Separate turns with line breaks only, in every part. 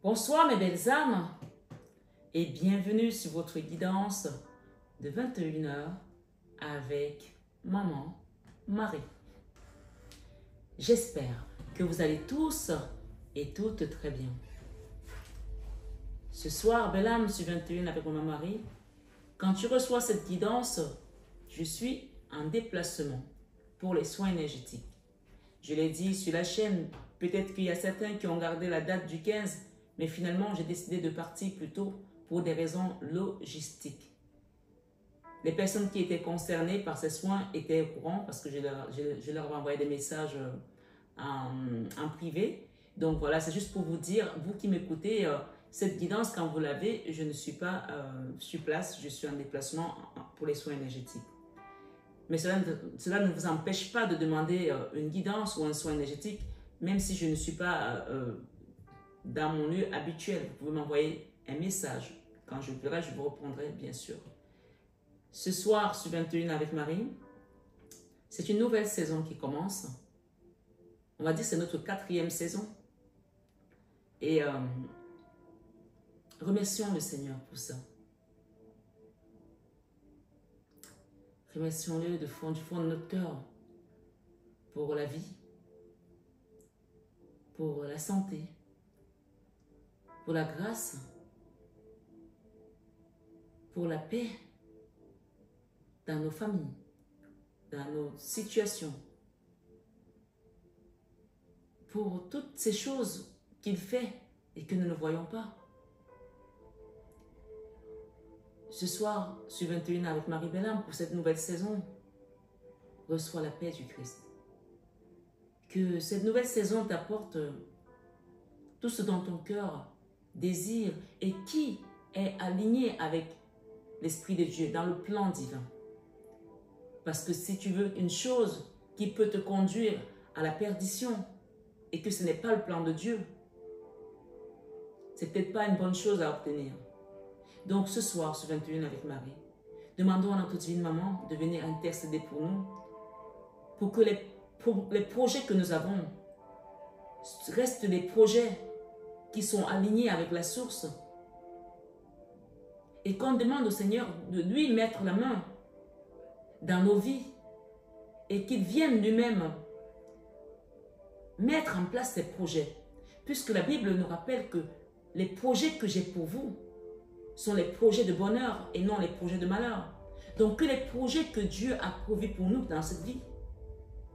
Bonsoir mes belles âmes et bienvenue sur votre guidance de 21h avec maman Marie. J'espère que vous allez tous et toutes très bien. Ce soir, belle âme, sur 21 avec maman Marie, quand tu reçois cette guidance, je suis en déplacement pour les soins énergétiques. Je l'ai dit sur la chaîne, peut-être qu'il y a certains qui ont gardé la date du 15, mais finalement j'ai décidé de partir plus tôt pour des raisons logistiques. Les personnes qui étaient concernées par ces soins étaient au courant parce que je leur, je, leur envoyé des messages euh, en, privé. Donc voilà, c'est juste pour vous dire, vous qui m'écoutez, euh, cette guidance, quand vous l'avez, je ne suis pas euh, sur place, je suis en déplacement pour les soins énergétiques. Mais cela, cela ne vous empêche pas de demander une guidance ou un soin énergétique, même si je ne suis pas dans mon lieu habituel. Vous pouvez m'envoyer un message. Quand je le je vous répondrai bien sûr. Ce soir, sur 21 avec Marie, c'est une nouvelle saison qui commence. On va dire c'est notre quatrième saison. Et euh, remercions le Seigneur pour ça. Remercions-le fond, du fond de notre cœur pour la vie, pour la santé, pour la grâce, pour la paix dans nos familles, dans nos situations, pour toutes ces choses qu'il fait et que nous ne voyons pas. Ce soir, sur 21 avec Marie Bellam pour cette nouvelle saison, reçois la paix du Christ. Que cette nouvelle saison t'apporte tout ce dont ton cœur désir et qui est aligné avec l'Esprit de Dieu dans le plan divin. Parce que si tu veux une chose qui peut te conduire à la perdition et que ce n'est pas le plan de Dieu, c'est peut-être pas une bonne chose à obtenir. Donc ce soir, ce 21 avec Marie, demandons à notre divine maman de venir intercéder pour nous, pour que les, les projets que nous avons restent des projets qui sont alignés avec la source. Et qu'on demande au Seigneur de lui mettre la main dans nos vies et qu'il vienne lui-même mettre en place ces projets. Puisque la Bible nous rappelle que les projets que j'ai pour vous sont les projets de bonheur et non les projets de malheur. Donc que les projets que Dieu a pourvus pour nous dans cette vie,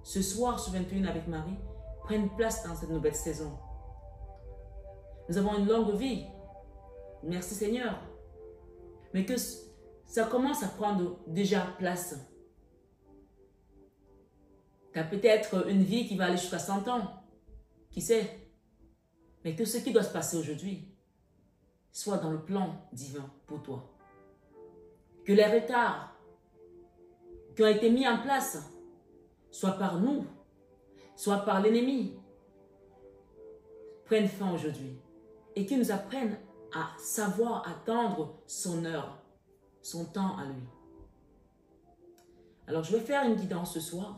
ce soir sur 21 avec Marie, prennent place dans cette nouvelle saison. Nous avons une longue vie. Merci Seigneur. Mais que ça commence à prendre déjà place. Tu as peut-être une vie qui va aller jusqu'à 100 ans. Qui sait? Mais que ce qui doit se passer aujourd'hui soit dans le plan divin pour toi. Que les retards qui ont été mis en place, soit par nous, soit par l'ennemi, prennent fin aujourd'hui et qui nous apprenne à savoir attendre son heure, son temps à lui. Alors, je vais faire une guidance ce soir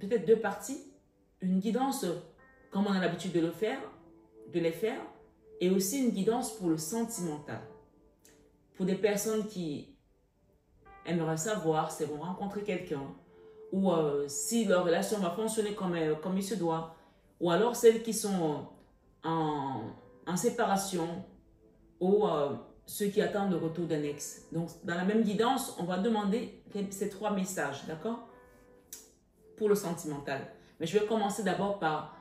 peut-être deux parties. Une guidance comme on a l'habitude de le faire, de les faire, et aussi une guidance pour le sentimental. Pour des personnes qui aimeraient savoir si vont rencontrer quelqu'un, ou euh, si leur relation va fonctionner comme, comme il se doit, ou alors celles qui sont en, séparation, ou euh, ceux qui attendent le retour d'un ex. Donc, dans la même guidance, on va demander ces trois messages, d'accord? Pour le sentimental. Mais je vais commencer d'abord par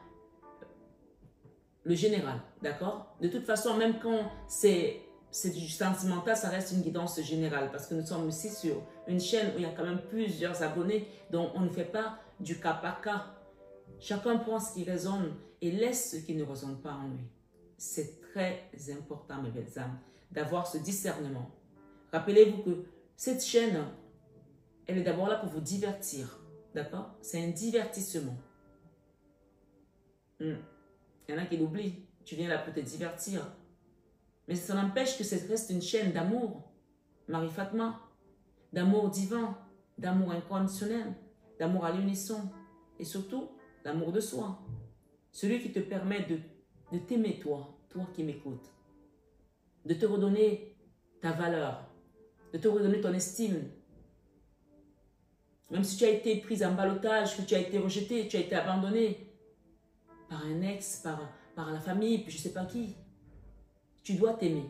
le général, d'accord? De toute façon, même quand c'est du sentimental, ça reste une guidance générale parce que nous sommes ici sur une chaîne où il y a quand même plusieurs abonnés, donc on ne fait pas du cas par cas. Chacun prend ce qui résonne et laisse ce qui ne résonne pas en lui. C'est très important, mes belles âmes, d'avoir ce discernement. Rappelez-vous que cette chaîne, elle est d'abord là pour vous divertir. D'accord? C'est un divertissement. Hmm. Il y en a qui l'oublient. Tu viens là pour te divertir. Mais ça n'empêche que ça reste une chaîne d'amour. Marie Fatma. D'amour divin. D'amour inconditionnel. D'amour à l'unisson. Et surtout, l'amour de soi. Celui qui te permet de t'aimer toi, toi qui m'écoutes, de te redonner ta valeur, de te redonner ton estime. Même si tu as été prise en balotage, que tu as été rejeté, tu as été abandonné par un ex, par, la famille, je ne sais pas qui, tu dois t'aimer.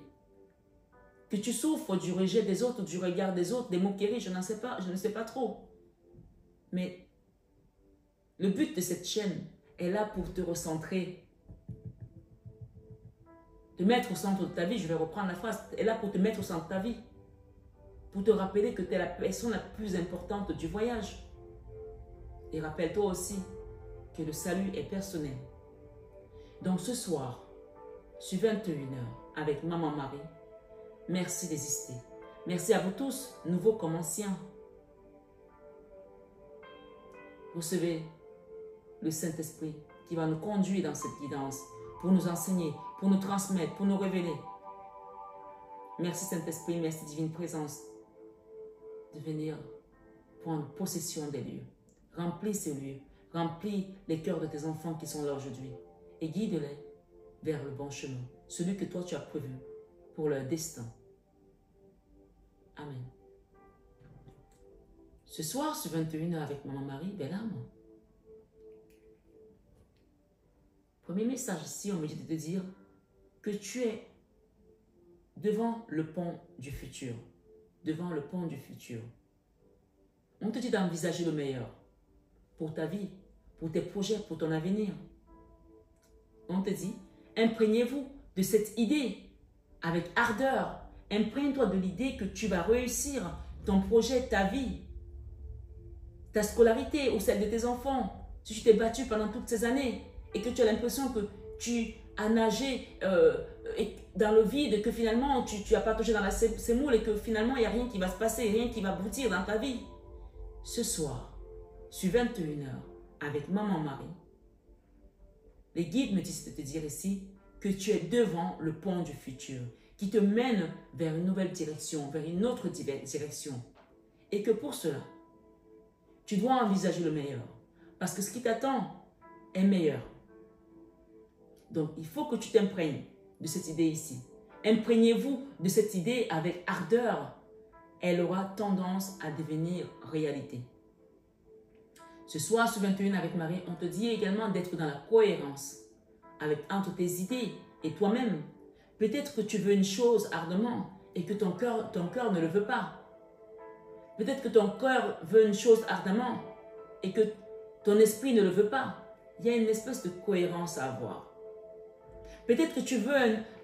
Que tu souffres du rejet des autres, du regard des autres, des moqueries, je n'en sais pas, je ne sais pas trop. Mais le but de cette chaîne est là pour te recentrer. Te mettre au centre de ta vie, je vais reprendre la phrase, est là pour te mettre au centre de ta vie. Pour te rappeler que tu es la personne la plus importante du voyage. Et rappelle-toi aussi que le salut est personnel. Donc ce soir, sur 21h, avec Maman Marie, merci d'exister. Merci à vous tous, nouveaux comme anciens. Recevez le Saint-Esprit qui va nous conduire dans cette guidance, pour nous enseigner, pour nous transmettre, pour nous révéler. Merci Saint-Esprit, merci Divine Présence de venir prendre possession des lieux. Remplis ces lieux, remplis les cœurs de tes enfants qui sont là aujourd'hui et guide-les vers le bon chemin, celui que toi tu as prévu pour leur destin. Amen. Ce soir, sur 21h avec Maman Marie, belle âme. Premier message ici, on me dit de te dire que tu es devant le pont du futur. Devant le pont du futur. On te dit d'envisager le meilleur pour ta vie, pour tes projets, pour ton avenir. On te dit, imprégnez-vous de cette idée avec ardeur. Imprègne-toi de l'idée que tu vas réussir ton projet, ta vie, ta scolarité ou celle de tes enfants. Si tu t'es battu pendant toutes ces années et que tu as l'impression que tu as nagé euh, dans le vide, que finalement tu n'as pas touché dans la sémoule et que finalement il n'y a rien qui va se passer, rien qui va aboutir dans ta vie. Ce soir, sur 21h, avec Maman Marie, les guides me disent de te dire ici que tu es devant le pont du futur, qui te mène vers une nouvelle direction, vers une autre direction. Et que pour cela, tu dois envisager le meilleur. Parce que ce qui t'attend est meilleur. Donc, il faut que tu t'imprègnes de cette idée ici. Imprégnez-vous de cette idée avec ardeur. Elle aura tendance à devenir réalité. Ce soir, sur 21 avec Marie, on te dit également d'être dans la cohérence avec entre tes idées et toi-même. Peut-être que tu veux une chose ardemment et que ton cœur, ton cœur ne le veut pas. Peut-être que ton cœur veut une chose ardemment et que ton esprit ne le veut pas. Il y a une espèce de cohérence à avoir. Peut-être que tu veux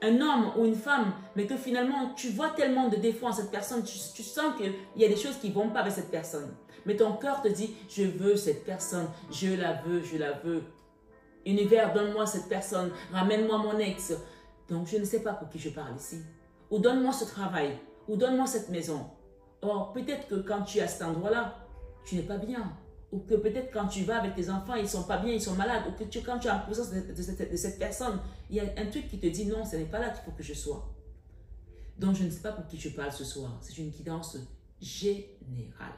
un, homme ou une femme, mais que finalement tu vois tellement de défauts en cette personne, tu, tu sens qu'il y a des choses qui ne vont pas avec cette personne. Mais ton cœur te dit, je veux cette personne, je la veux, je la veux. Univers, donne-moi cette personne, ramène-moi mon ex. Donc je ne sais pas pour qui je parle ici. Ou donne-moi ce travail, ou donne-moi cette maison. Or, peut-être que quand tu es à cet endroit-là, tu n'es pas bien ou que peut-être quand tu vas avec tes enfants, ils sont pas bien, ils sont malades, ou que tu, quand tu es en présence de, cette, personne, il y a un truc qui te dit non, ce n'est pas là qu'il faut que je sois. Donc je ne sais pas pour qui je parle ce soir. C'est une guidance générale.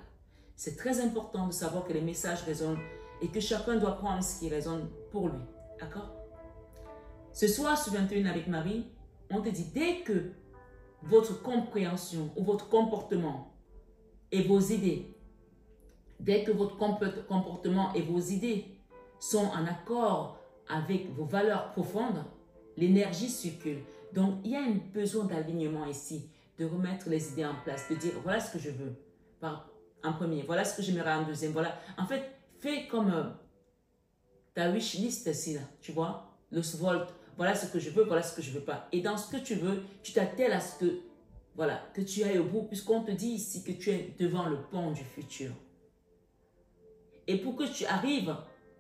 C'est très important de savoir que les messages résonnent et que chacun doit prendre ce qui résonne pour lui. D'accord? Ce soir, sur 21 avec Marie, on te dit dès que votre compréhension ou votre comportement et vos idées Dès que votre comportement et vos idées sont en accord avec vos valeurs profondes, l'énergie circule. Donc, il y a un besoin d'alignement ici, de remettre les idées en place, de dire voilà ce que je veux en premier, voilà ce que j'aimerais en deuxième. Voilà. En fait, fais comme euh, ta wish list ici, là, tu vois, le SWOT. Voilà ce que je veux, voilà ce que je veux pas. Et dans ce que tu veux, tu t'attelles à ce que, voilà, que tu ailles au bout, puisqu'on te dit ici que tu es devant le pont du futur. Et pour que tu arrives,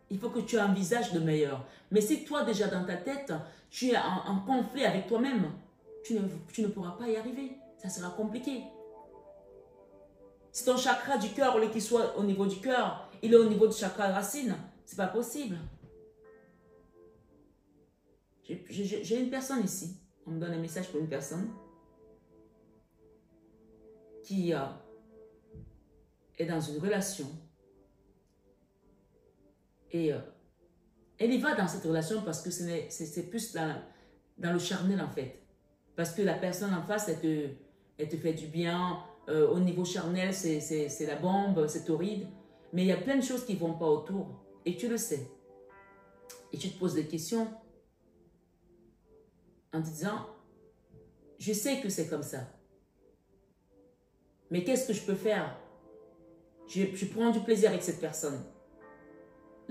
il faut que tu envisages le meilleur. Mais si toi déjà dans ta tête, tu es en, conflit avec toi-même, tu ne, pourras pas y arriver. Ça sera compliqué. Si ton chakra du cœur, au lieu qu'il soit au niveau du cœur, il est au niveau du chakra racine, c'est pas possible. J'ai une personne ici. On me donne un message pour une personne qui euh, est dans une relation et euh, Elle y va dans cette relation parce que c'est plus dans, dans le charnel en fait. Parce que la personne en face, elle te, fait du bien. Euh, au niveau charnel, c'est la bombe, c'est torride. Mais il y a plein de choses qui ne vont pas autour. Et tu le sais. Et tu te poses des questions en te disant, je sais que c'est comme ça. Mais qu'est-ce que je peux faire? Je, je prends du plaisir avec cette personne.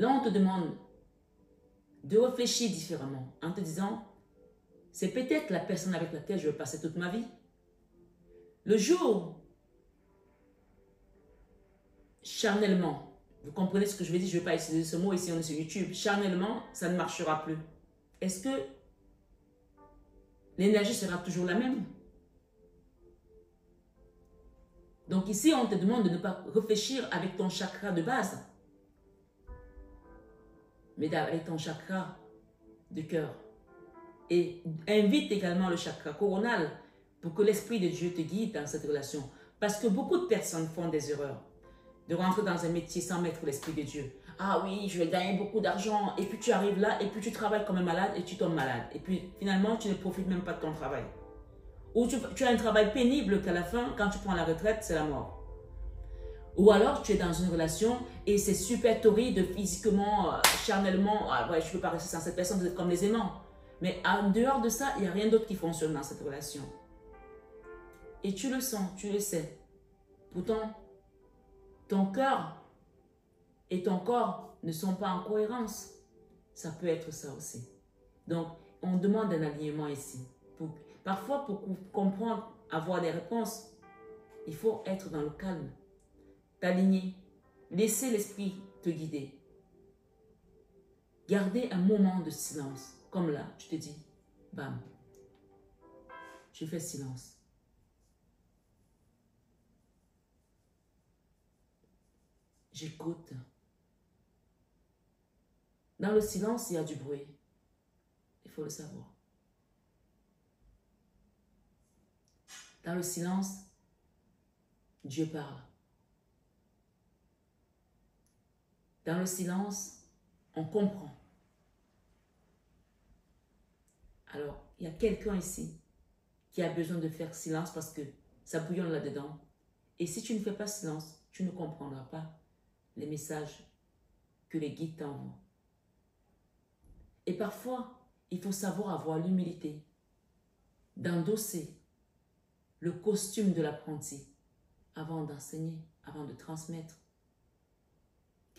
Là, on te demande de réfléchir différemment en te disant, c'est peut-être la personne avec laquelle je vais passer toute ma vie. Le jour, charnellement, vous comprenez ce que je veux dire, je ne vais pas utiliser ce mot ici, on est sur YouTube, charnellement, ça ne marchera plus. Est-ce que l'énergie sera toujours la même? Donc ici, on te demande de ne pas réfléchir avec ton chakra de base, mais avec ton chakra de cœur. Et invite également le chakra coronal pour que l'Esprit de Dieu te guide dans cette relation. Parce que beaucoup de personnes font des erreurs. De rentrer dans un métier sans mettre l'Esprit de Dieu. Ah oui, je vais gagner beaucoup d'argent. Et puis tu arrives là, et puis tu travailles comme un malade, et tu tombes malade. Et puis finalement, tu ne profites même pas de ton travail. Ou tu as un travail pénible qu'à la fin, quand tu prends la retraite, c'est la mort. Ou alors, tu es dans une relation et c'est super torride physiquement, euh, charnellement. Ah, ouais, je peux pas rester sans cette personne, vous êtes comme les aimants. Mais en dehors de ça, il n'y a rien d'autre qui fonctionne dans cette relation. Et tu le sens, tu le sais. Pourtant, ton cœur et ton corps ne sont pas en cohérence. Ça peut être ça aussi. Donc, on demande un alignement ici. parfois, pour comprendre, avoir des réponses, il faut être dans le calme, t'aligner, laisser l'esprit te guider. Garder un moment de silence comme là, tu te dis, bam, je fais silence. J'écoute. Dans le silence, il y a du bruit. Il faut le savoir. Dans le silence, Dieu parle. Dans le silence, on comprend. Alors, il y a quelqu'un ici qui a besoin de faire silence parce que ça bouillonne là-dedans. Et si tu ne fais pas silence, tu ne comprendras pas les messages que les guides t'envoient. Et parfois, il faut savoir avoir l'humilité d'endosser le costume de l'apprenti avant d'enseigner, avant de transmettre.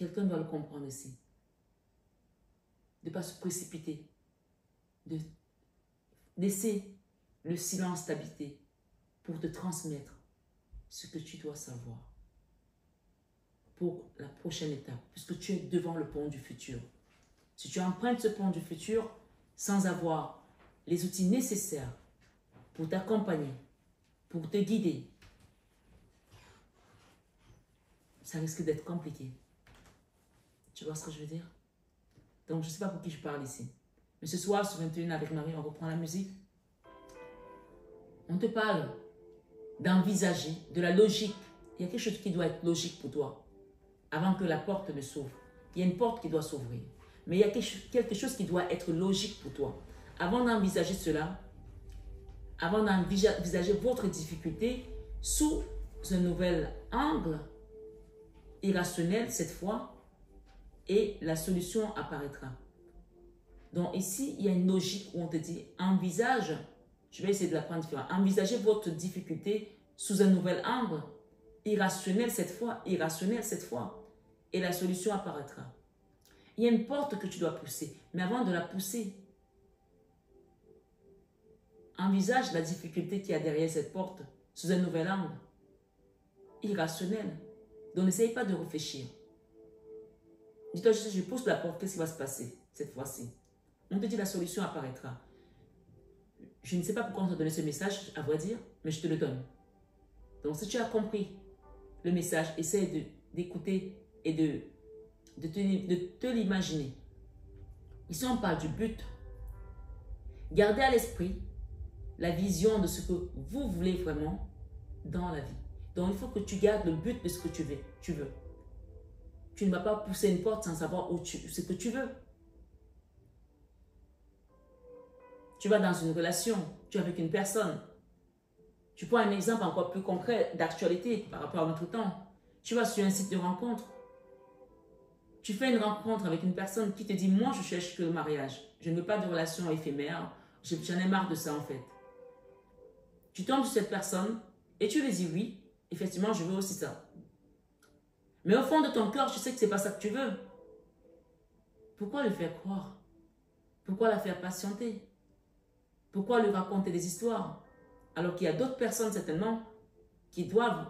Quelqu'un doit le comprendre ici. De ne pas se précipiter, de Laissez le silence t'habiter pour te transmettre ce que tu dois savoir pour la prochaine étape, puisque tu es devant le pont du futur. Si tu empruntes ce pont du futur sans avoir les outils nécessaires pour t'accompagner, pour te guider, ça risque d'être compliqué. Tu vois ce que je veux dire? Donc, je ne sais pas pour qui je parle ici. Mais ce soir, sur 21 avec Marie, on reprend la musique. On te parle d'envisager, de la logique. Il y a quelque chose qui doit être logique pour toi avant que la porte ne s'ouvre. Il y a une porte qui doit s'ouvrir. Mais il y a quelque chose qui doit être logique pour toi. Avant d'envisager cela, avant d'envisager votre difficulté sous un nouvel angle, irrationnel cette fois, et la solution apparaîtra. Donc ici, il y a une logique où on te dit, envisage, je vais essayer de la prendre différemment, envisagez votre difficulté sous un nouvel angle, irrationnel cette fois, irrationnel cette fois, et la solution apparaîtra. Il y a une porte que tu dois pousser, mais avant de la pousser, envisage la difficulté qu'il y a derrière cette porte sous un nouvel angle, irrationnel. Donc n'essaye pas de réfléchir. Dis-toi, je pousse la porte, qu'est-ce qui va se passer cette fois-ci? On te dit la solution apparaîtra. Je ne sais pas pourquoi on t'a donné ce message, à vrai dire, mais je te le donne. Donc, si tu as compris le message, essaie d'écouter et de, de te, de te l'imaginer. Ici, on parle du but. Gardez à l'esprit la vision de ce que vous voulez vraiment dans la vie. Donc, il faut que tu gardes le but de ce que tu veux. Tu, veux. Tu ne vas pas pousser une porte sans savoir où tu, ce que tu veux. Tu vas dans une relation, tu es avec une personne. Tu prends un exemple encore plus concret d'actualité par rapport à notre temps. Tu vas sur un site de rencontre. Tu fais une rencontre avec une personne qui te dit, moi je cherche que le mariage. Je ne veux pas de relation éphémère. J'en ai marre de ça en fait. Tu tombes sur cette personne et tu lui dis oui, effectivement, je veux aussi ça. Mais au fond de ton cœur, tu sais que ce n'est pas ça que tu veux. Pourquoi lui faire croire? Pourquoi la faire patienter? Pourquoi lui raconter des histoires? Alors qu'il y a d'autres personnes certainement qui doivent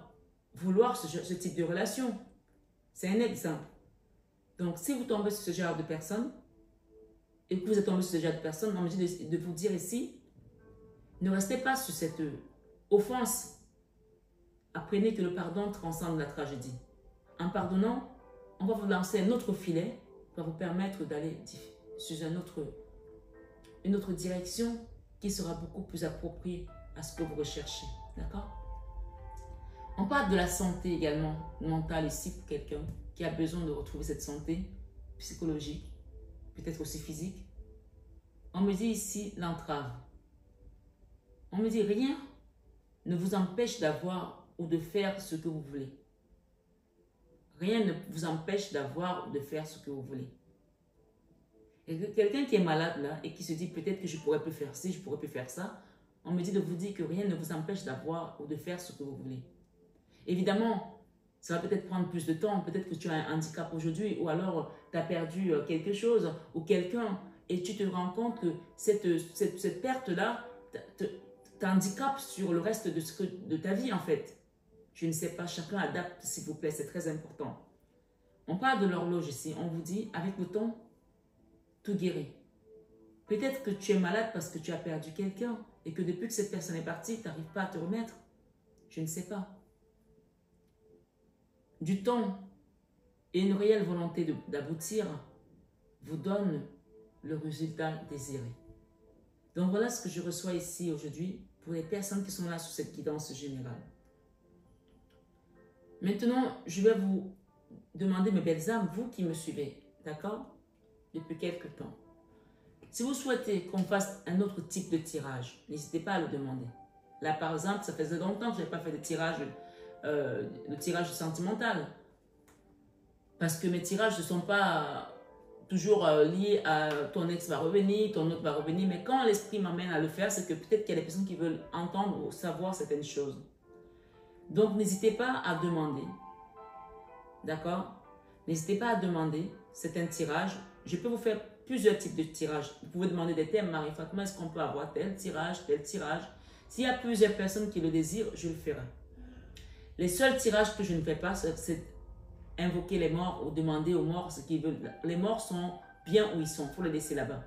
vouloir ce, type de relation. C'est un exemple. Donc, si vous tombez sur ce genre de personnes, et que vous êtes tombé sur ce genre de personnes, on me de, vous dire ici, ne restez pas sur cette offense. Apprenez que le pardon transcende la tragédie. En pardonnant, on va vous lancer un autre filet qui va vous permettre d'aller sur une autre direction qui sera beaucoup plus appropriée à ce que vous recherchez. D'accord? On parle de la santé également mentale ici pour quelqu'un qui a besoin de retrouver cette santé psychologique, peut-être aussi physique. On me dit ici l'entrave. On me dit rien ne vous empêche d'avoir ou de faire ce que vous voulez. Rien ne vous empêche d'avoir ou de faire ce que vous voulez. Quelqu'un qui est malade là et qui se dit peut-être que je pourrais plus faire ci, je pourrais plus faire ça, on me dit de vous dire que rien ne vous empêche d'avoir ou de faire ce que vous voulez. Évidemment, ça va peut-être prendre plus de temps, peut-être que tu as un handicap aujourd'hui ou alors tu as perdu euh, quelque chose ou quelqu'un et tu te rends compte que cette, cette, perte-là t'handicape sur le reste de, ce que, de ta vie en fait. Je ne sais pas, chacun adapte s'il vous plaît, c'est très important. On parle de l'horloge ici, on vous dit avec le temps, tout guérit. Peut-être que tu es malade parce que tu as perdu quelqu'un et que depuis que cette personne est partie, tu n'arrives pas à te remettre. Je ne sais pas. Du temps et une réelle volonté d'aboutir vous donnent le résultat désiré. Donc voilà ce que je reçois ici aujourd'hui pour les personnes qui sont là sous cette guidance générale. Maintenant, je vais vous demander, mes belles âmes, vous qui me suivez, d'accord? Depuis quelques temps. Si vous souhaitez qu'on fasse un autre type de tirage, n'hésitez pas à le demander. Là, par exemple, ça faisait longtemps que je n'avais pas fait de tirage, euh, le tirage sentimental. Parce que mes tirages ne sont pas toujours euh, lié à ton ex va revenir, ton autre va revenir. Mais quand l'esprit m'amène à le faire, c'est que peut-être qu'il y a des personnes qui veulent entendre ou savoir certaines choses. Donc, n'hésitez pas à demander. D'accord? N'hésitez pas à demander. C'est un tirage. Je peux vous faire plusieurs types de tirages. Vous pouvez demander des thèmes. Marie Fatma, est-ce qu'on peut avoir tel tirage, tel tirage? S'il y a plusieurs personnes qui le désirent, je le ferai. Les seuls tirages que je ne fais pas, c'est invoquer les morts ou demander aux morts ce qu'ils veulent. Les morts sont bien où ils sont, il faut les laisser là-bas.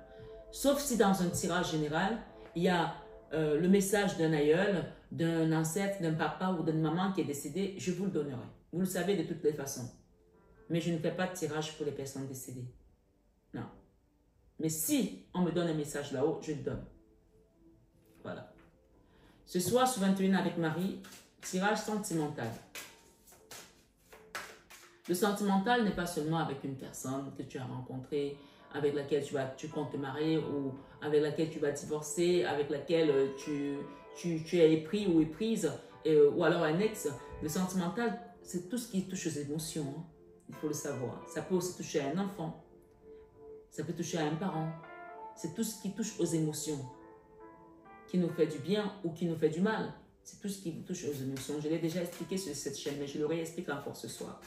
Sauf si dans un tirage général, il y a euh, le message d'un aïeul, d'un ancêtre, d'un papa ou d'une maman qui est décédé, je vous le donnerai. Vous le savez de toutes les façons. Mais je ne fais pas de tirage pour les personnes décédées. Non. Mais si on me donne un message là-haut, je le donne. Voilà. Ce soir, sur 21 avec Marie, tirage sentimental. Le sentimental n'est pas seulement avec une personne que tu as rencontrée, avec laquelle tu, vas, tu comptes te marier ou avec laquelle tu vas divorcer, avec laquelle euh, tu, tu, es épris ou éprise, euh, ou alors un ex. Le sentimental, c'est tout ce qui touche aux émotions. Hein. Il faut le savoir. Ça peut aussi toucher à un enfant. Ça peut toucher à un parent. C'est tout ce qui touche aux émotions. Qui nous fait du bien ou qui nous fait du mal. C'est tout ce qui touche aux émotions. Je l'ai déjà expliqué sur cette chaîne, mais je le réexplique encore ce soir.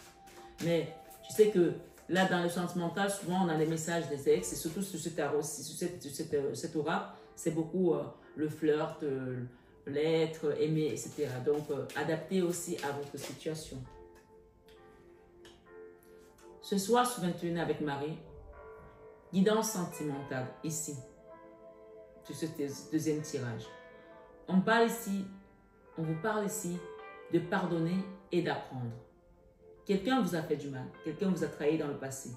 Mais tu sais que là, dans le sentimental, souvent, on a les messages des ex, et surtout sur sur cette, cette, euh, cette aura, c'est beaucoup euh, le flirt, euh, l'être, aimer, etc. Donc, adapté aussi à votre situation. Ce soir, sur 21 avec Marie, guidance sentimentale, ici, sur ce deuxième tirage. On parle ici, on vous parle ici de pardonner et d'apprendre. Quelqu'un vous a fait du mal, quelqu'un vous a trahi dans le passé.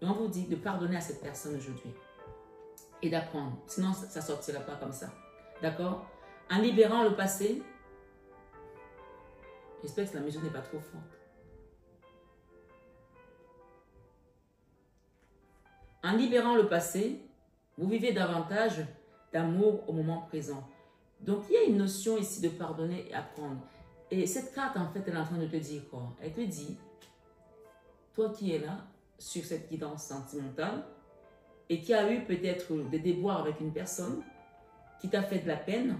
Et on vous dit de pardonner à cette personne aujourd'hui et d'apprendre. Sinon, ça ne sortira pas comme ça. D'accord? En libérant le passé, j'espère que la mesure n'est pas trop forte. En libérant le passé, vous vivez davantage d'amour au moment présent. Donc, il y a une notion ici de pardonner et apprendre. Et cette carte, en fait, elle est en train de te dire quoi? Elle te dit, toi qui es là, sur cette guidance sentimentale, et qui a eu peut-être des déboires avec une personne, qui t'a fait de la peine,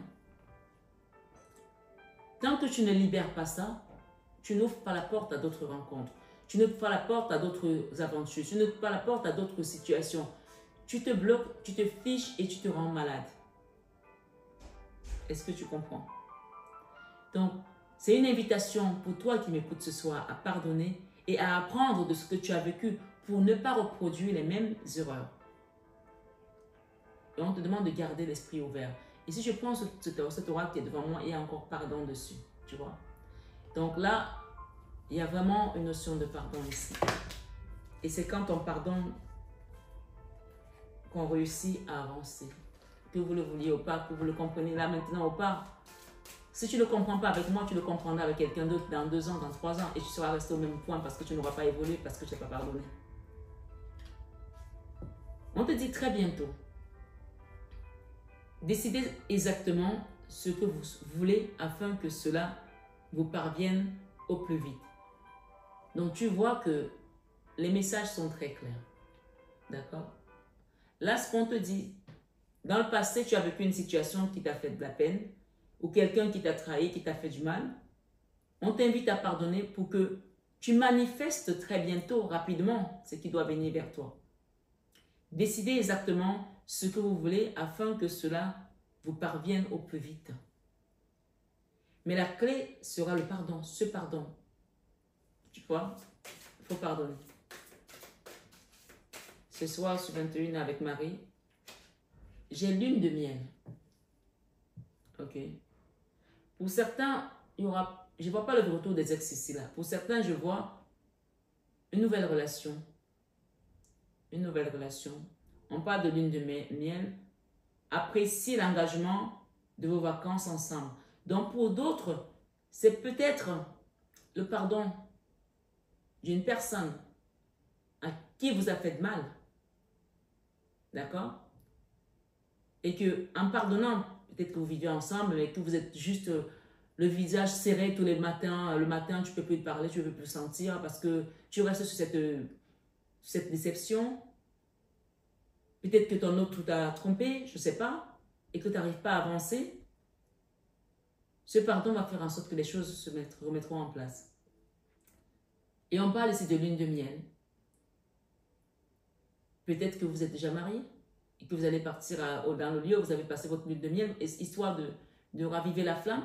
tant que tu ne libères pas ça, tu n'ouvres pas la porte à d'autres rencontres. Tu n'ouvres pas la porte à d'autres aventures. Tu n'ouvres pas la porte à d'autres situations. Tu te bloques, tu te fiches et tu te rends malade. Est-ce que tu comprends? Donc, c'est une invitation pour toi qui m'écoutes ce soir à pardonner et à apprendre de ce que tu as vécu pour ne pas reproduire les mêmes erreurs. Et on te demande de garder l'esprit ouvert. Et si je prends ce, cet oracle qui est devant moi, il y a encore pardon dessus. Tu vois Donc là, il y a vraiment une notion de pardon ici. Et c'est quand on pardonne qu'on réussit à avancer. Que vous le vouliez ou pas, que vous le compreniez là maintenant ou pas. Si tu ne le comprends pas avec moi, tu le comprendras avec quelqu'un d'autre dans deux ans, dans trois ans, et tu seras resté au même point parce que tu n'auras pas évolué, parce que tu n'as pas pardonné. On te dit très bientôt, décidez exactement ce que vous voulez afin que cela vous parvienne au plus vite. Donc tu vois que les messages sont très clairs. D'accord? Là, ce qu'on te dit, dans le passé, tu as vécu une situation qui t'a fait de la peine, ou quelqu'un qui t'a trahi, qui t'a fait du mal. On t'invite à pardonner pour que tu manifestes très bientôt, rapidement, ce qui doit venir vers toi. Décidez exactement ce que vous voulez afin que cela vous parvienne au plus vite. Mais la clé sera le pardon, ce pardon. Tu vois, il faut pardonner. Ce soir, sur 21 avec Marie, j'ai lune de miel. Ok. Pour certains, il y aura, je ne vois pas le retour des ex ici là. Pour certains, je vois une nouvelle relation. Une nouvelle relation. On parle de lune de miel. Appréciez l'engagement de vos vacances ensemble. Donc pour d'autres, c'est peut-être le pardon d'une personne à qui vous a fait de mal. D'accord? Et que en pardonnant, peut-être que vous vivez ensemble, mais que vous êtes juste euh, le visage serré tous les matins. Le matin, tu ne peux plus te parler, tu peux plus sentir parce que tu restes sur cette, euh, cette déception. Peut-être que ton autre t'a trompé, je ne sais pas, et que tu n'arrives pas à avancer. Ce pardon va faire en sorte que les choses se remettront en place. Et on parle ici de lune de miel. Peut-être que vous êtes déjà marié et que vous allez partir dans le lieu où vous avez passé votre lune de miel, histoire de, de raviver la flamme.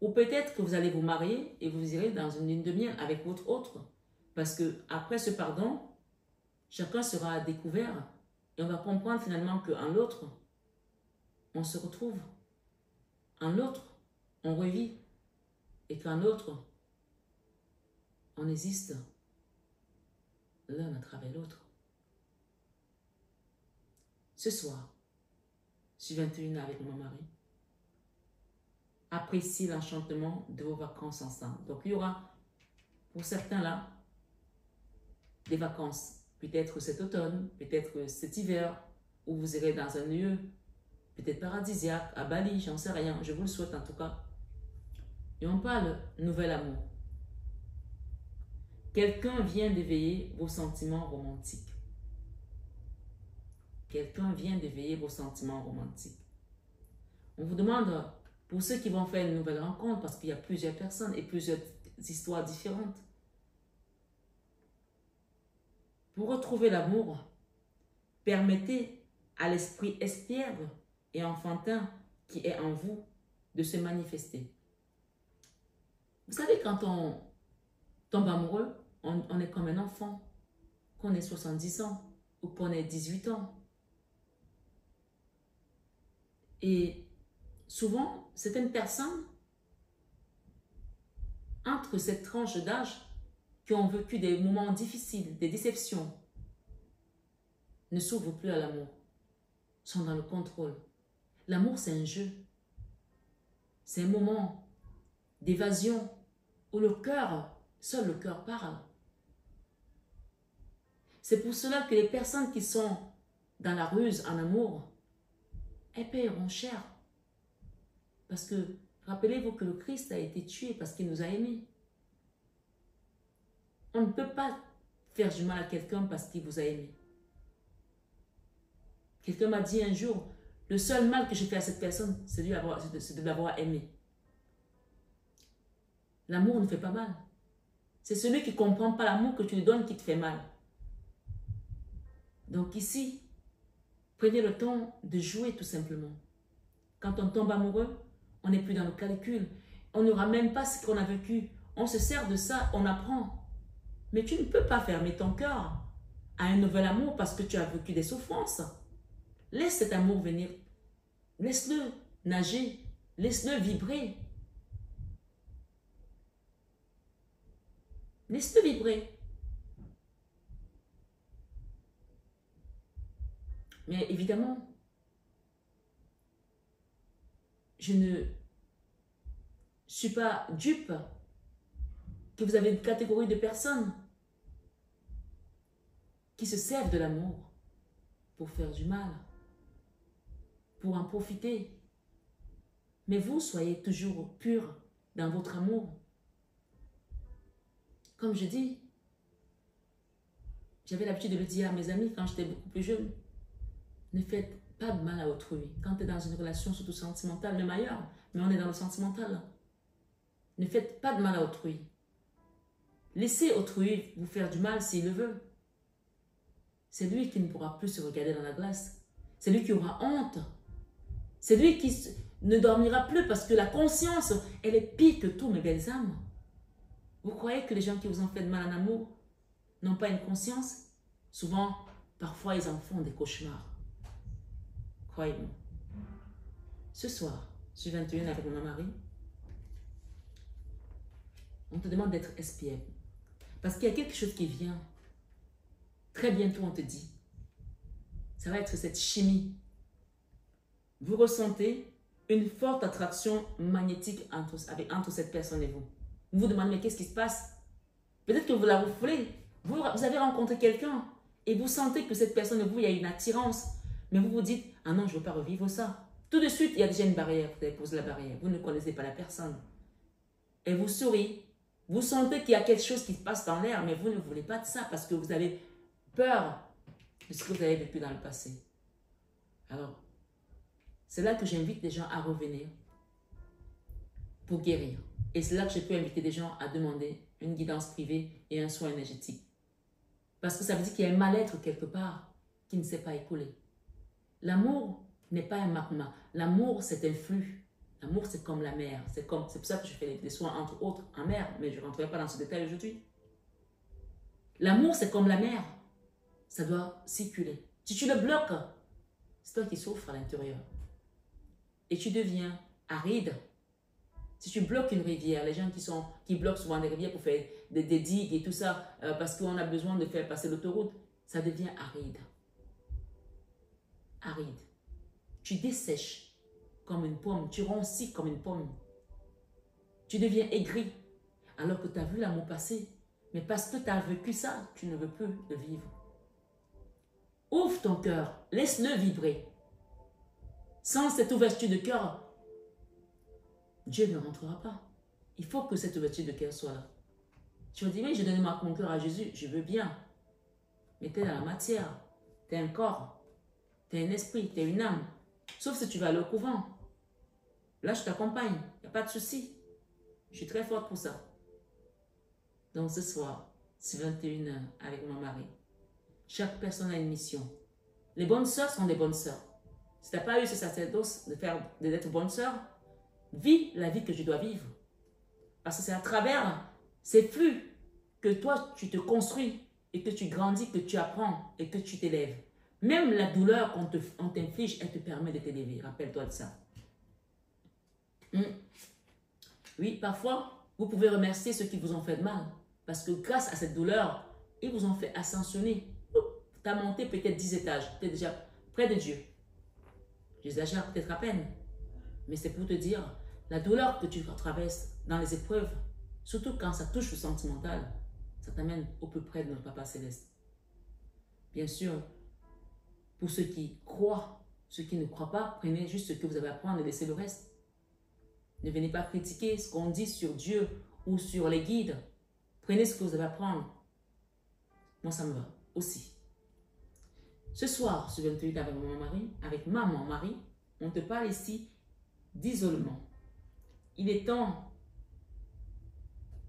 Ou peut-être que vous allez vous marier et vous irez dans une lune de miel avec votre autre. Parce que après ce pardon, chacun sera découvert et on va comprendre finalement qu'en l'autre, on se retrouve. En l'autre, on revit. Et qu'en l'autre, on existe l'un à travers l'autre. Ce soir, je suis 21 avec mon mari. Apprécie l'enchantement de vos vacances ensemble. Donc, il y aura, pour certains là, des vacances. Peut-être cet automne, peut-être cet hiver, où vous irez dans un lieu peut-être paradisiaque, à Bali, j'en sais rien. Je vous le souhaite en tout cas. Et on parle nouvel amour. Quelqu'un vient d'éveiller vos sentiments romantiques. Quelqu'un vient d'éveiller vos sentiments romantiques. On vous demande, pour ceux qui vont faire une nouvelle rencontre, parce qu'il y a plusieurs personnes et plusieurs histoires différentes, pour retrouver l'amour, permettez à l'esprit espiègle et enfantin qui est en vous de se manifester. Vous savez, quand on tombe amoureux, on est comme un enfant, qu'on ait 70 ans ou qu'on ait 18 ans. Et souvent, certaines personnes, entre cette tranche d'âge, qui ont vécu des moments difficiles, des déceptions, ne s'ouvrent plus à l'amour, sont dans le contrôle. L'amour, c'est un jeu. C'est un moment d'évasion où le cœur, seul le cœur parle. C'est pour cela que les personnes qui sont dans la ruse en amour elles paieront cher. Parce que rappelez-vous que le Christ a été tué parce qu'il nous a aimés. On ne peut pas faire du mal à quelqu'un parce qu'il vous a aimé. Quelqu'un m'a dit un jour, le seul mal que je fais à cette personne, c'est de l'avoir aimé. L'amour ne fait pas mal. C'est celui qui ne comprend pas l'amour que tu lui donnes qui te fait mal. Donc ici, prenez le temps de jouer tout simplement. Quand on tombe amoureux, on n'est plus dans le calcul. On n'aura même pas ce qu'on a vécu. On se sert de ça, on apprend. Mais tu ne peux pas fermer ton cœur à un nouvel amour parce que tu as vécu des souffrances. Laisse cet amour venir. Laisse-le nager. Laisse-le vibrer. Laisse-le vibrer. Mais évidemment, je ne suis pas dupe que vous avez une catégorie de personnes qui se servent de l'amour pour faire du mal pour en profiter. Mais vous, soyez toujours pur dans votre amour. Comme je dis, j'avais l'habitude de le dire à mes amis quand j'étais beaucoup plus jeune. Ne faites pas de mal à autrui. Quand tu es dans une relation surtout sentimentale, même ailleurs, mais on est dans le sentimental. Ne faites pas de mal à autrui. Laissez autrui vous faire du mal s'il le veut. C'est lui qui ne pourra plus se regarder dans la glace. C'est lui qui aura honte c'est lui qui ne dormira plus parce que la conscience, elle est pire que tout, mes belles âmes. Vous croyez que les gens qui vous ont fait de mal en amour n'ont pas une conscience? Souvent, parfois, ils en font des cauchemars. Croyez-moi. Ce soir, je suis 21 avec mon mari. On te demande d'être espiègle. Parce qu'il y a quelque chose qui vient. Très bientôt, on te dit. Ça va être cette chimie vous ressentez une forte attraction magnétique entre, entre cette personne et vous. Vous vous demandez, mais qu'est-ce qui se passe? Peut-être que vous la refoulez. Vous, vous avez rencontré quelqu'un et vous sentez que cette personne et vous, il y a une attirance. Mais vous vous dites, ah non, je ne veux pas revivre ça. Tout de suite, il y a déjà une barrière. Vous avez posé la barrière. Vous ne connaissez pas la personne. Et vous souriez. Vous sentez qu'il y a quelque chose qui se passe dans l'air, mais vous ne voulez pas de ça parce que vous avez peur de ce que vous avez vécu dans le passé. Alors, c'est là que j'invite les gens à revenir pour guérir. Et c'est là que je peux inviter des gens à demander une guidance privée et un soin énergétique. Parce que ça veut dire qu'il y a un mal-être quelque part qui ne s'est pas écoulé. L'amour n'est pas un magma. L'amour, c'est un flux. L'amour, c'est comme la mer. C'est comme, c'est pour ça que je fais des soins, entre autres, en mer. Mais je ne rentrerai pas dans ce détail aujourd'hui. L'amour, c'est comme la mer. Ça doit circuler. Si tu le bloques, c'est toi qui souffres à l'intérieur et tu deviens aride. Si tu bloques une rivière, les gens qui, sont, qui bloquent souvent des rivières pour faire des, digues et tout ça, euh, parce qu'on a besoin de faire passer l'autoroute, ça devient aride. Aride. Tu dessèches comme une pomme, tu roncis comme une pomme. Tu deviens aigri alors que tu as vu l'amour passer. Mais parce que tu as vécu ça, tu ne veux plus le vivre. Ouvre ton cœur, laisse-le vibrer. Sans cette ouverture de cœur, Dieu ne rentrera pas. Il faut que cette ouverture de cœur soit là. Tu vas dire, oui, j'ai donné mon cœur à Jésus, je veux bien. Mais tu es dans la matière. Tu es un corps. Tu es un esprit, tu es une âme. Sauf si tu vas au couvent. Là, je t'accompagne. Il n'y a pas de souci. Je suis très forte pour ça. Donc ce soir, c'est 21h avec mon mari. Chaque personne a une mission. Les bonnes sœurs sont des bonnes sœurs. Si tu n'as pas eu ce sacerdoce de faire d'être bonne sœur, vis la vie que je dois vivre. Parce que c'est à travers ces flux que toi, tu te construis et que tu grandis, que tu apprends et que tu t'élèves. Même la douleur qu'on t'inflige, elle te permet de t'élever. Rappelle-toi de ça. Hmm. Oui, parfois, vous pouvez remercier ceux qui vous ont fait de mal. Parce que grâce à cette douleur, ils vous ont fait ascensionner. Tu as monté peut-être 10 étages. Tu es déjà près de Dieu. J'exagère peut-être à peine, mais c'est pour te dire, la douleur que tu traverses dans les épreuves, surtout quand ça touche le sentimental, ça t'amène au plus près de notre Papa Céleste. Bien sûr, pour ceux qui croient Ceux qui ne croient pas, prenez juste ce que vous avez à prendre et laissez le reste. Ne venez pas critiquer ce qu'on dit sur Dieu ou sur les guides. Prenez ce que vous avez à prendre. Moi, ça me va aussi. Ce soir, sur 28 avec maman Marie, avec maman Marie, on te parle ici d'isolement. Il est temps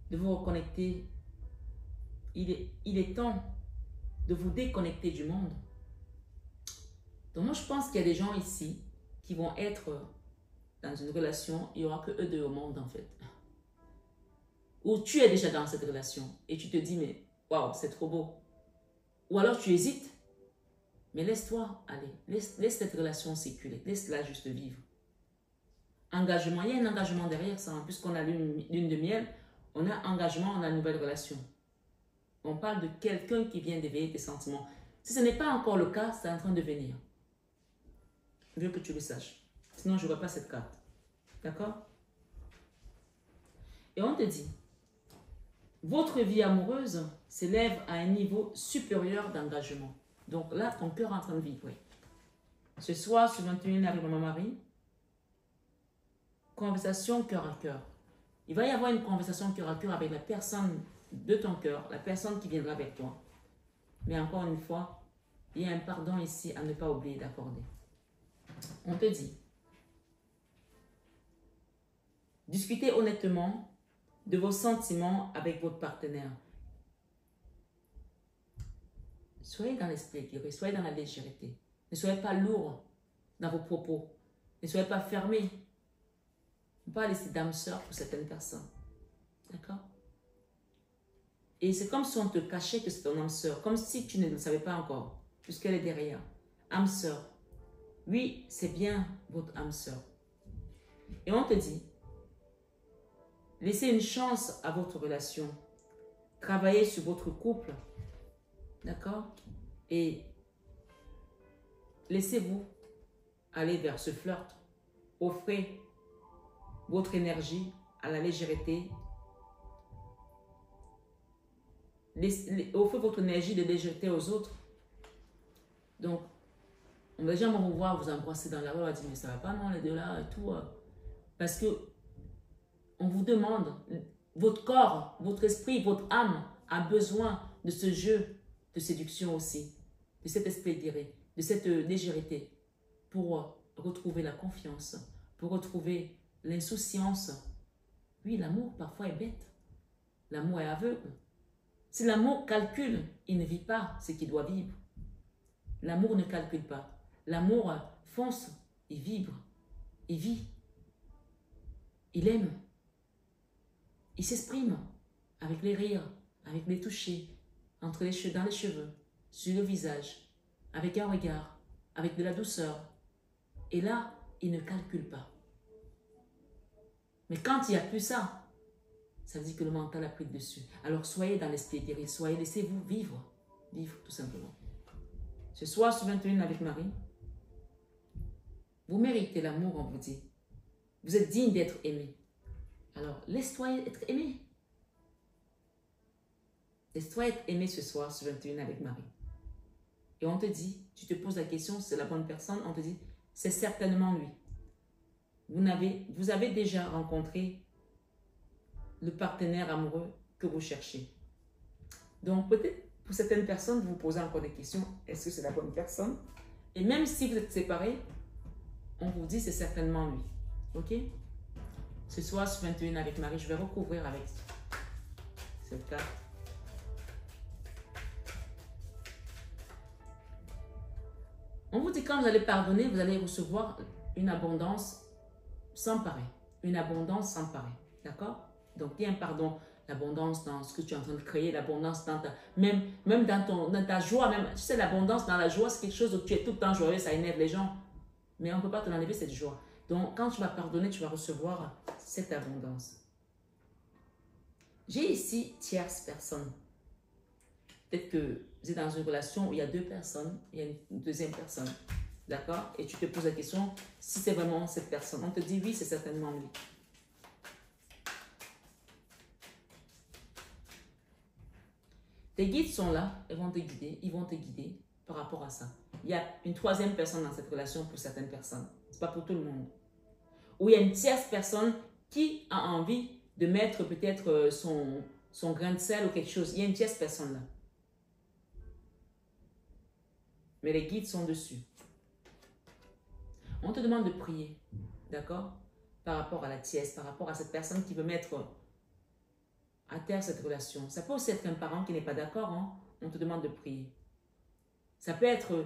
de vous reconnecter. Il est, il est temps de vous déconnecter du monde. Donc moi, je pense qu'il y a des gens ici qui vont être dans une relation, il n'y aura que eux deux au monde en fait. Ou tu es déjà dans cette relation et tu te dis, mais waouh, c'est trop beau. Ou alors tu hésites, mais laisse-toi aller, laisse, cette relation circuler, laisse-la juste vivre. Engagement, il y a un engagement derrière ça, hein. puisqu'on a lune de miel, on a engagement, on a une nouvelle relation. On parle de quelqu'un qui vient d'éveiller tes sentiments. Si ce n'est pas encore le cas, c'est en train de venir. Veux que tu le saches. Sinon, je ne vois pas cette carte. D'accord? Et on te dit, votre vie amoureuse s'élève à un niveau supérieur d'engagement. Donc là, ton cœur est en train de vibrer. Ce soir, sur 21 avec maman Marie, conversation cœur à cœur. Il va y avoir une conversation cœur à cœur avec la personne de ton cœur, la personne qui viendra avec toi. Mais encore une fois, il y a un pardon ici à ne pas oublier d'accorder. On te dit, discutez honnêtement de vos sentiments avec votre partenaire. Soyez dans l'esprit soyez dans la légèreté. Ne soyez pas lourd dans vos propos. Ne soyez pas fermé. On parle ici d'âme sœur pour certaines personnes. D'accord? Et c'est comme si on te cachait que c'est ton âme sœur, comme si tu ne savais pas encore, puisqu'elle est derrière. Âme sœur. Oui, c'est bien votre âme sœur. Et on te dit, laissez une chance à votre relation. Travaillez sur votre couple. D'accord? Et laissez-vous aller vers ce flirt. Offrez votre énergie à la légèreté. offrez votre énergie de légèreté aux autres. Donc, on va jamais vous voir vous embrasser dans la on va dire, mais ça va pas, non, les deux là, et tout. Euh. Parce que on vous demande, votre corps, votre esprit, votre âme a besoin de ce jeu de séduction aussi, de cet esprit de cette légèreté, pour retrouver la confiance, pour retrouver l'insouciance. Oui, l'amour parfois est bête. L'amour est aveugle. Si l'amour calcule, il ne vit pas ce qu'il doit vivre. L'amour ne calcule pas. L'amour fonce, il vibre, il vit, il aime, il s'exprime avec les rires, avec les touchés, entre les dans les cheveux, sur le visage, avec un regard, avec de la douceur. Et là, il ne calcule pas. Mais quand il n'y a plus ça, ça veut dire que le mental a pris le dessus. Alors soyez dans l'esprit guéri, soyez, laissez-vous vivre, vivre tout simplement. Ce soir, sur 21 avec Marie, vous méritez l'amour, on vous dit. Vous êtes digne d'être aimé. Alors, laisse-toi être aimé. Laisse-toi être aimé ce soir sur 21 avec Marie. Et on te dit, tu te poses la question, c'est la bonne personne, on te dit, c'est certainement lui. Vous avez, vous avez déjà rencontré le partenaire amoureux que vous cherchez. Donc peut-être pour certaines personnes, vous vous posez encore des questions, est-ce que c'est la bonne personne? Et même si vous êtes séparés, on vous dit c'est certainement lui. Ok? Ce soir, sur 21 avec Marie, je vais recouvrir avec cette carte. On vous dit quand vous allez pardonner, vous allez recevoir une abondance sans pareil. Une abondance sans pareil. D'accord? Donc, il y a un pardon, l'abondance dans ce que tu es en train de créer, l'abondance dans ta, même, même dans, ton, dans ta joie, même, tu sais, l'abondance dans la joie, c'est quelque chose où tu es tout le temps joyeux, ça énerve les gens. Mais on ne peut pas te l'enlever cette joie. Donc, quand tu vas pardonner, tu vas recevoir cette abondance. J'ai ici tierce personne. Peut-être que vous êtes dans une relation où il y a deux personnes, il y a une deuxième personne. D'accord? Et tu te poses la question si c'est vraiment cette personne. On te dit oui, c'est certainement lui. Tes guides sont là, ils vont te guider, ils vont te guider par rapport à ça. Il y a une troisième personne dans cette relation pour certaines personnes. Ce n'est pas pour tout le monde. Ou il y a une tierce personne qui a envie de mettre peut-être euh, son, son grain de sel ou quelque chose. Il y a une tierce personne là. Mais les guides sont dessus. On te demande de prier, d'accord Par rapport à la tierce, par rapport à cette personne qui veut mettre à terre cette relation. Ça peut aussi être un parent qui n'est pas d'accord, hein? on te demande de prier. Ça peut être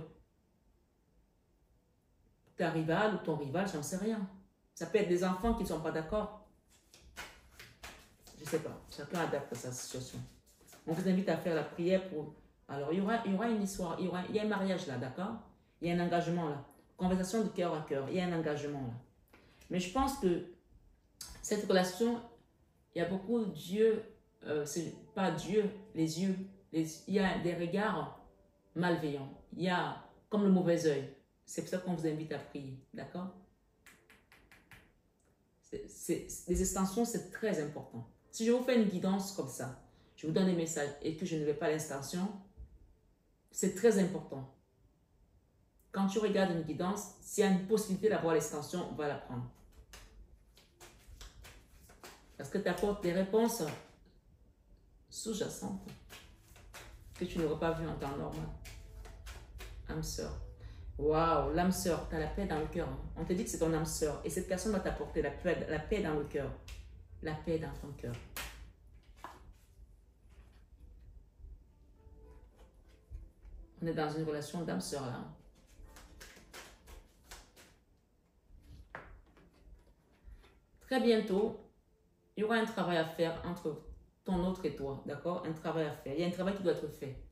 ta rivale ou ton rival, j'en sais rien. Ça peut être des enfants qui ne sont pas d'accord. Je ne sais pas, chacun adapte à sa situation. On vous invite à faire la prière pour... Alors, il y aura, il y aura une histoire, il y, aura, a un mariage là, d'accord? Il y a un engagement là. Conversation de cœur à cœur, il y a un engagement là. Mais je pense que cette relation, il y a beaucoup Dieu, euh, c'est pas Dieu, les yeux, il y a des regards malveillants. Il y a comme le mauvais œil. C'est pour ça qu'on vous invite à prier. D'accord? Les extensions, c'est très important. Si je vous fais une guidance comme ça, je vous donne des messages et que je ne vais pas l'extension, c'est très important. Quand tu regardes une guidance, s'il y a une possibilité d'avoir l'extension, on va la prendre. Parce que tu apportes des réponses sous-jacentes que tu n'aurais pas vu en temps normal. Âme sœur. Waouh, l'âme sœur, tu as la paix dans le cœur. Hein. On te dit que c'est ton âme sœur. Et cette personne va t'apporter la paix, la paix dans le cœur. La paix dans ton cœur. On est dans une relation d'âme sœur là. Hein. Très bientôt, il y aura un travail à faire entre ton autre et toi, d'accord? Un travail à faire. Il y a un travail qui doit être fait.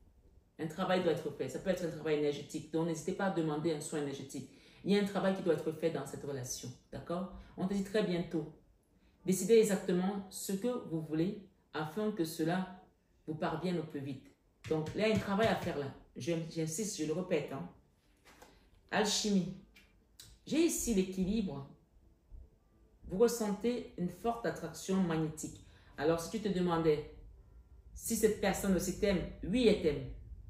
Un travail doit être fait. Ça peut être un travail énergétique. Donc, n'hésitez pas à demander un soin énergétique. Il y a un travail qui doit être fait dans cette relation, d'accord? On te dit très bientôt. Décidez exactement ce que vous voulez afin que cela vous parvienne au plus vite. Donc, il y a un travail à faire là. J'insiste, je le répète. Hein. Alchimie. J'ai ici l'équilibre. Vous ressentez une forte attraction magnétique. Alors, si tu te demandais si cette personne aussi t'aime, oui, elle t'aime.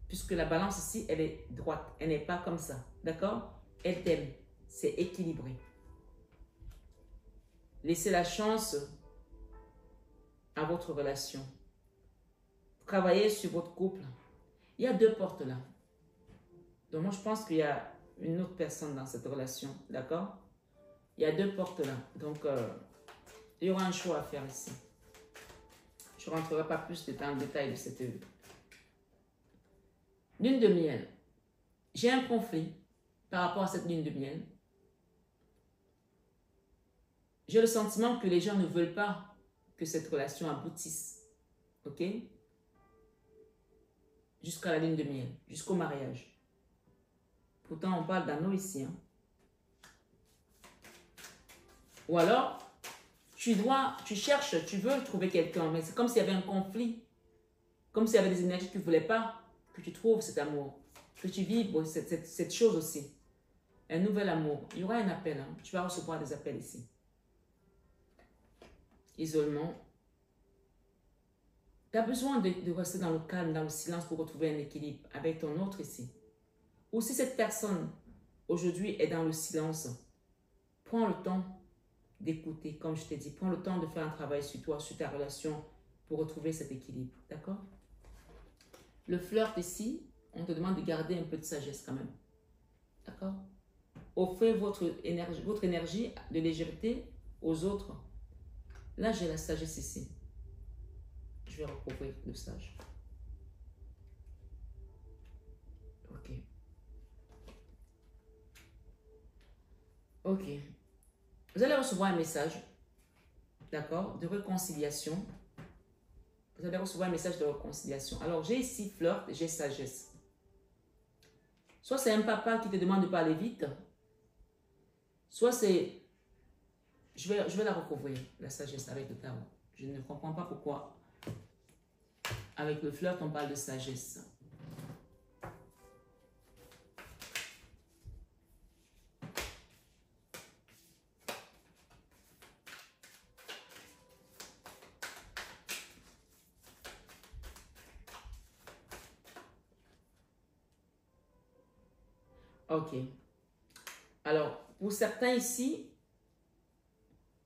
Puisque la balance ici, elle est droite. Elle n'est pas comme ça. D'accord? Elle t'aime. C'est équilibré. Laissez la chance à votre relation. Travaillez sur votre couple. Il y a deux portes là. Donc moi, je pense qu'il y a une autre personne dans cette relation. D'accord? Il y a deux portes là. Donc, euh, il y aura un choix à faire ici. Je ne rentrerai pas plus dans le détail de cette lune de miel. J'ai un conflit par rapport à cette lune de miel. J'ai le sentiment que les gens ne veulent pas que cette relation aboutisse. OK? Jusqu'à la lune de miel, jusqu'au mariage. Pourtant, on parle d'anneau ici. Ou alors, tu dois, tu cherches, tu veux trouver quelqu'un, mais c'est comme s'il y avait un conflit. Comme s'il y avait des énergies que tu ne voulais pas que tu trouves cet amour. Que tu vibres cette, cette, chose aussi. Un nouvel amour. Il y aura un appel. Hein. Tu vas recevoir des appels ici. Isolement. Tu as besoin de, de, rester dans le calme, dans le silence pour retrouver un équilibre avec ton autre ici. Ou si cette personne aujourd'hui est dans le silence, prends le temps d'écouter, comme je t'ai dit. Prends le temps de faire un travail sur toi, sur ta relation, pour retrouver cet équilibre. D'accord? Le flirt ici, on te demande de garder un peu de sagesse quand même. D'accord? Offrez votre énergie, votre énergie de légèreté aux autres. Là, j'ai la sagesse ici. Je vais recouvrir le sage. Ok. Ok. Vous allez recevoir un message, d'accord, de réconciliation. Vous allez recevoir un message de réconciliation. Alors, j'ai ici flirt, j'ai sagesse. Soit c'est un papa qui te demande de parler vite, soit c'est... Je vais, je vais la recouvrir, la sagesse, avec le tarot. Je ne comprends pas pourquoi. Avec le flirt, on parle de sagesse. Ok. Alors, pour certains ici,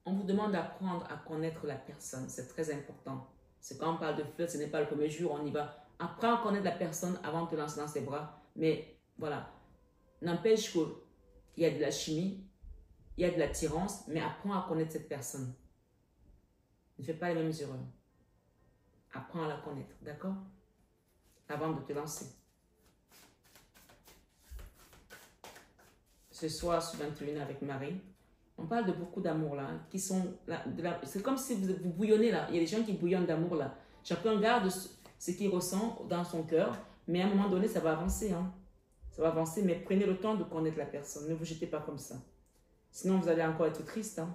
on vous demande d'apprendre à connaître la personne. C'est très important. C'est quand on parle de flirt, ce n'est pas le premier jour, on y va. Apprends à connaître la personne avant de te lancer dans ses bras. Mais voilà, n'empêche qu'il y a de la chimie, il y a de l'attirance, mais apprends à connaître cette personne. Ne fais pas les mêmes erreurs. Apprends à la connaître, d'accord? Avant de te lancer. Ce soir, sur 21 avec Marie, on parle de beaucoup d'amour là, qui sont là, c'est comme si vous, bouillonnez là. Il y a des gens qui bouillonnent d'amour là. Chacun garde ce, qu'il ressent dans son cœur, mais à un moment donné, ça va avancer. Hein. Ça va avancer, mais prenez le temps de connaître la personne. Ne vous jetez pas comme ça. Sinon, vous allez encore être triste. Hein.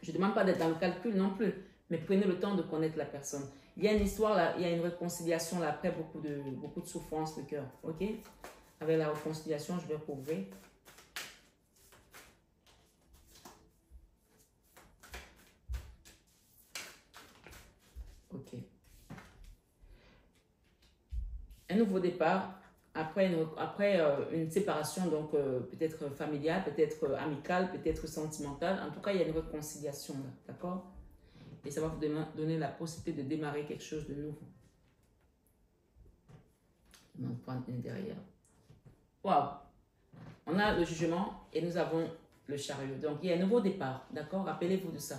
Je ne demande pas d'être dans le calcul non plus, mais prenez le temps de connaître la personne. Il y a une histoire là, il y a une réconciliation là, après beaucoup de, beaucoup de souffrance de cœur. Ok? Avec la réconciliation, je vais prouver. Ok. Un nouveau départ après une, après, euh, une séparation, donc euh, peut-être familiale, peut-être euh, amicale, peut-être sentimentale. En tout cas, il y a une réconciliation d'accord? Et ça va vous donner la possibilité de démarrer quelque chose de nouveau. On va prendre une derrière. Waouh On a le jugement et nous avons le chariot. Donc, il y a un nouveau départ, d'accord? Rappelez-vous de ça.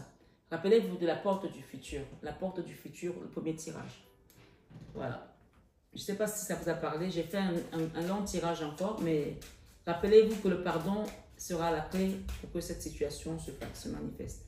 Rappelez-vous de la porte du futur. La porte du futur, le premier tirage. Voilà. Je ne sais pas si ça vous a parlé. J'ai fait un, long tirage encore, mais rappelez-vous que le pardon sera la clé pour que cette situation se, manifeste.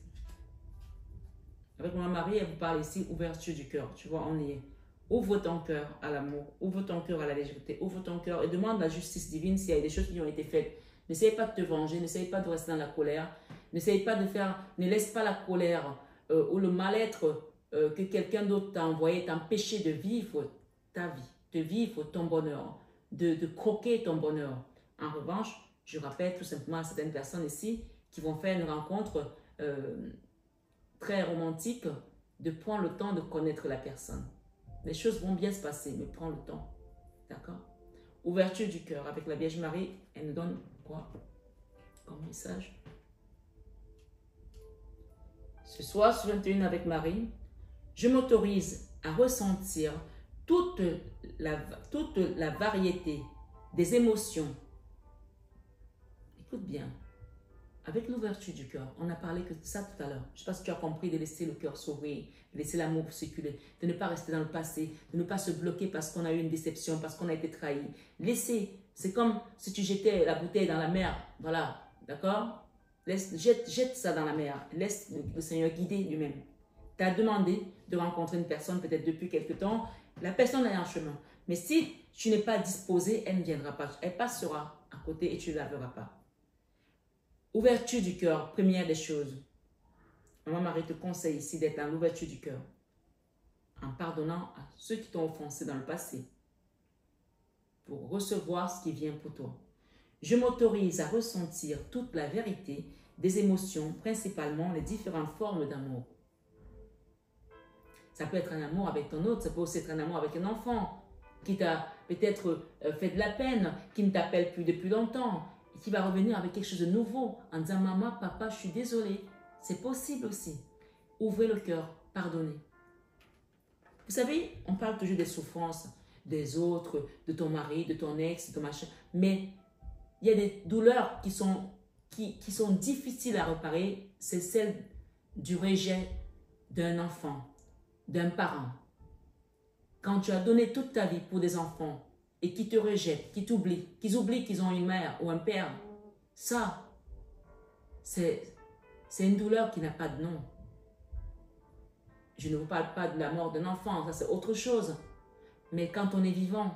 Avec mon mari, elle vous parle ici ouverture du cœur. Tu vois, on y est. Ouvre ton cœur à l'amour, ouvre ton cœur à la légèreté, ouvre ton cœur et demande la justice divine s'il y a des choses qui ont été faites. N'essaye pas de te venger, n'essaye pas de rester dans la colère, n'essaye pas de faire, ne laisse pas la colère euh, ou le mal-être euh, que quelqu'un d'autre t'a envoyé t'empêcher de vivre ta vie, de vivre ton bonheur, de, croquer ton bonheur. En revanche, je rappelle tout simplement à certaines personnes ici qui vont faire une rencontre euh, très romantique de prendre le temps de connaître la personne. Les choses vont bien se passer, mais prends le temps. D'accord? Ouverture du cœur. Avec la Vierge Marie, elle nous donne quoi? Comme message? Ce soir, sur 21 avec Marie, je m'autorise à ressentir toute la, toute la variété des émotions. Écoute bien, avec l'ouverture du cœur, on a parlé que de ça tout à l'heure. Je ne sais pas si tu as compris de laisser le cœur s'ouvrir, de laisser l'amour circuler, de ne pas rester dans le passé, de ne pas se bloquer parce qu'on a eu une déception, parce qu'on a été trahi. Laisser, c'est comme si tu jetais la bouteille dans la mer. Voilà, d'accord? Jette, jette ça dans la mer. Laisse le, Seigneur guider lui-même. Tu as demandé de rencontrer une personne peut-être depuis quelque temps. La personne est en chemin. Mais si tu n'es pas disposé, elle ne viendra pas. Elle passera à côté et tu ne la verras pas. Ouverture du cœur, première des choses. Maman Marie te conseille ici d'être dans l'ouverture du cœur. En pardonnant à ceux qui t'ont offensé dans le passé. Pour recevoir ce qui vient pour toi. Je m'autorise à ressentir toute la vérité des émotions, principalement les différentes formes d'amour. Ça peut être un amour avec ton autre, ça peut aussi être un amour avec un enfant qui t'a peut-être euh, fait de la peine, qui ne t'appelle plus depuis longtemps, qui va revenir avec quelque chose de nouveau en disant Maman, papa, je suis désolé. C'est possible aussi. Ouvrez le cœur, pardonnez. Vous savez, on parle toujours des souffrances des autres, de ton mari, de ton ex, de ton machin. Mais il y a des douleurs qui sont, qui, qui sont difficiles à réparer. C'est celle du rejet d'un enfant, d'un parent. Quand tu as donné toute ta vie pour des enfants, et qui te rejettent, qui t'oublient, qu'ils oublient qu'ils ont une mère ou un père, ça, c'est une douleur qui n'a pas de nom. Je ne vous parle pas de la mort d'un enfant, ça c'est autre chose. Mais quand on est vivant,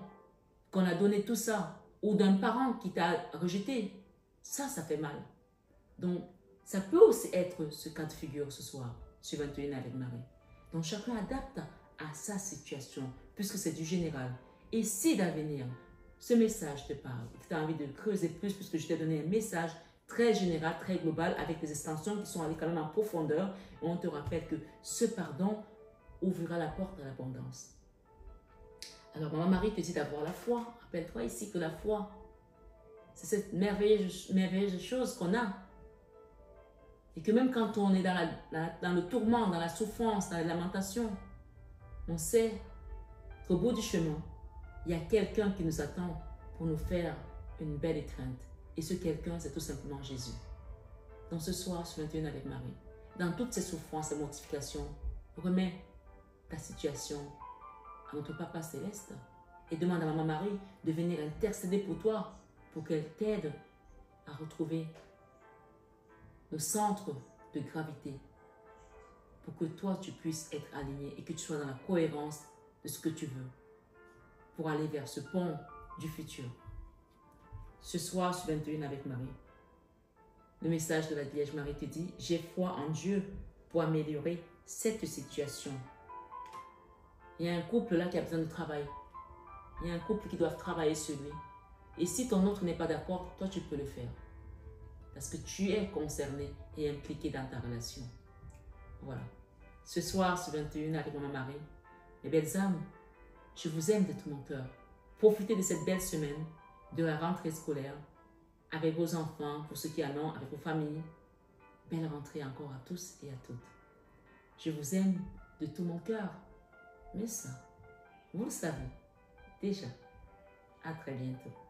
qu'on a donné tout ça, ou d'un parent qui t'a rejeté, ça, ça fait mal. Donc, ça peut aussi être ce cas de figure ce soir, sur 21 avec Marie. Donc, chacun adapte à sa situation, puisque c'est du général. Et si d'avenir, ce message te parle, tu as envie de creuser plus, puisque je t'ai donné un message très général, très global, avec des extensions qui sont allées quand même en profondeur, et on te rappelle que ce pardon ouvrira la porte à l'abondance. Alors, Maman Marie te dit d'avoir la foi. Rappelle-toi ici que la foi, C'est cette merveilleuse, chose qu'on a. Et que même quand on est dans, dans le tourment, dans la souffrance, dans la lamentation, on sait qu'au bout du chemin, il y a quelqu'un qui nous attend pour nous faire une belle étreinte. Et ce quelqu'un, c'est tout simplement Jésus. Dans ce soir, sur 21 avec Marie, dans toutes ces souffrances et mortifications, remets ta situation à notre Papa Céleste et demande à Maman Marie de venir intercéder pour toi pour qu'elle t'aide à retrouver le centre de gravité pour que toi tu puisses être aligné et que tu sois dans la cohérence de ce que tu veux pour aller vers ce pont du futur. Ce soir sur 21 avec Marie, le message de la Vierge Marie te dit J'ai foi en Dieu pour améliorer cette situation. Il y a un couple là qui a besoin de travail. Il y a un couple qui doit travailler sur lui. Et si ton autre n'est pas d'accord, toi tu peux le faire. Parce que tu es concerné et impliqué dans ta relation. Voilà. Ce soir, ce 21 avec mon mari, mes belles âmes, je vous aime de tout mon cœur. Profitez de cette belle semaine, de la rentrée scolaire, avec vos enfants, pour ceux qui en ont, avec vos familles. Belle rentrée encore à tous et à toutes. Je vous aime de tout mon cœur. Mais ça, vous le savez déjà. À très bientôt.